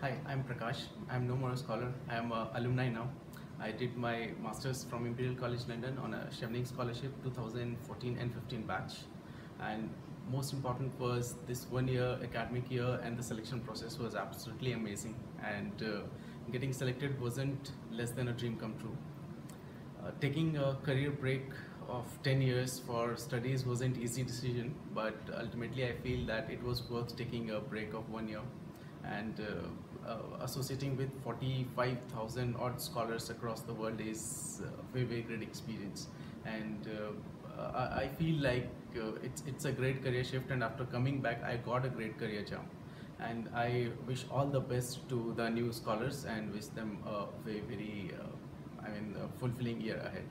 Hi, I'm Prakash. I'm no more a scholar. I'm a alumni now. I did my master's from Imperial College London on a Chevening scholarship 2014 and 15 batch. And most important was this one year academic year and the selection process was absolutely amazing. And uh, getting selected wasn't less than a dream come true. Uh, taking a career break of 10 years for studies wasn't easy decision, but ultimately I feel that it was worth taking a break of one year and uh, uh, associating with 45,000 odd scholars across the world is a very, very great experience. And uh, I, I feel like uh, it's, it's a great career shift and after coming back, I got a great career jump. And I wish all the best to the new scholars and wish them a very, very, uh, I mean, fulfilling year ahead.